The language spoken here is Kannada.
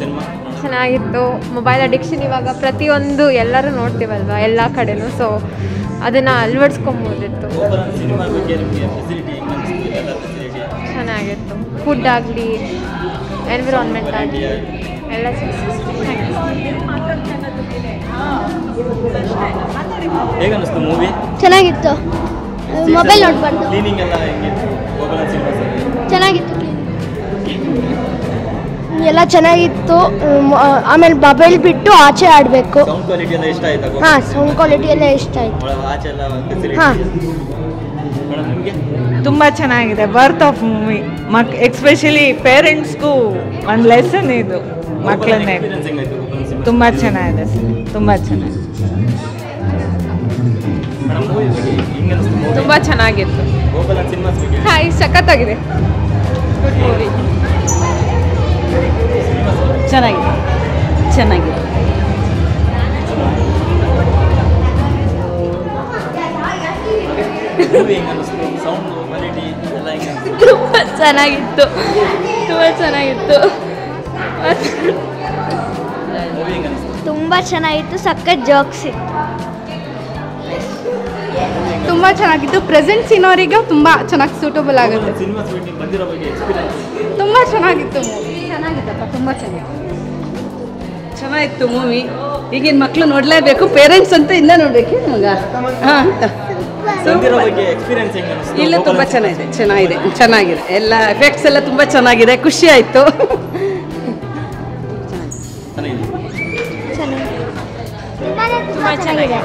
ಸಿನಿಮಾ? ಚೆನ್ನಾಗಿತ್ತು. ಮೊಬೈಲ್ ಅಡಿಕ್ಷನ್ ಇವಾಗ ಪ್ರತಿಯೊಂದು ಎಲ್ಲರೂ ನೋಡ್ತೀವಲ್ವ ಎಲ್ಲ ಕಡೆನೂ? ಸೊ ಅದನ್ನು ಅಳವಡಿಸ್ಕೊಂಬೋದಿತ್ತು. ಓವರ್ ಸಿನಿಮಾ ಬಗ್ಗೆ ಫೆಸಿಲಿಟಿ ಹೆಂಗೆ ಎಲ್ಲ ಫೆಸಿಲಿಟಿ ಚೆನ್ನಾಗಿತ್ತು. ಫುಡ್ ಆಗಲಿ ಎನ್ವಿರಾನ್ಮೆಂಟ್ ಆಗಲಿ ಎಲ್ಲ ಚೆನ್ನಾಗಿತ್ತು. ಮೊಬೈಲ್ ನೋಡಬಾರ್ದು. ಎಲ್ಲ ಚೆನ್ನಾಗಿತ್ತು. ಆಮೇಲೆ ಮೊಬೈಲ್ ಬಿಟ್ಟು ಆಚೆ ಆಡಬೇಕು. ಸೌಂಡ್ ಕ್ವಾಲಿಟಿ ಇಷ್ಟ ಆಯ್ತಾ ಹಾಂ ಸೌಂಡ್ ಕ್ವಾಲಿಟಿ ಎಲ್ಲ ಇಷ್ಟ ಆಯ್ತು. ಹಾಂ. ತುಂಬ ಚೆನ್ನಾಗಿದೆ ಬರ್ತ್ ಆಫ್ ಮೂವಿ ಮಕ್ ಎಕ್ಸ್ಪೆಷಲಿ ಪೇರೆಂಟ್ಸ್ಗೂ ಒಂದು ಲೆಸನ್ ಇದು ಮಕ್ಕಳನ್ನೇ ತುಂಬ ಚೆನ್ನಾಗಿದೆ ತುಂಬ ಚೆನ್ನಾಗಿದೆ. ತುಂಬ ಚೆನ್ನಾಗಿತ್ತು. ಹಾಯ್ ಸಖತ್ತಾಗಿದೆ. ಗುಡ್ ಮೂವಿ ಚೆನ್ನಾಗಿದೆ. ಚೆನ್ನಾಗಿದೆ. ತುಂಬ ಚೆನ್ನಾಗಿತ್ತು. ತುಂಬ ಚೆನ್ನಾಗಿತ್ತು. ತುಂಬ ಚೆನ್ನಾಗಿತ್ತು. ಸಖತ್ ಜೋಕ್ಸ್ ಇತ್ತು. ತುಂಬ ಚೆನ್ನಾಗಿತ್ತು. ಪ್ರೆಸೆಂಟ್ ಸಿನೋರಿಗೆ ತುಂಬ ಚೆನ್ನಾಗಿ ಸೂಟಬಲ್ ಆಗುತ್ತೆ. ತುಂಬ ಚೆನ್ನಾಗಿತ್ತು ಮೂವಿ ಚೆನ್ನಾಗಿತ್ತಪ್ಪ ತುಂಬ ಚೆನ್ನಾಗಿತ್ತು. ಚೆನ್ನಾಗಿತ್ತು ಮೂವಿ ಈಗಿನ ಮಕ್ಕಳು ನೋಡಲೇಬೇಕು ಪೇರೆಂಟ್ಸ್ ಅಂತ ಇಲ್ಲ ನೋಡ್ಬೇಕು ಹಾಂ ಇಲ್ಲ ತುಂಬ ಚೆನ್ನಾಗಿದೆ ಚೆನ್ನಾಗಿದೆ ಚೆನ್ನಾಗಿದೆ. ಎಲ್ಲ ಎಫೆಕ್ಟ್ಸ್ ಎಲ್ಲ ತುಂಬ ಚೆನ್ನಾಗಿದೆ ಖುಷಿ ಆಯಿತು. ಚೆನ್ನಾಗಿದೆ.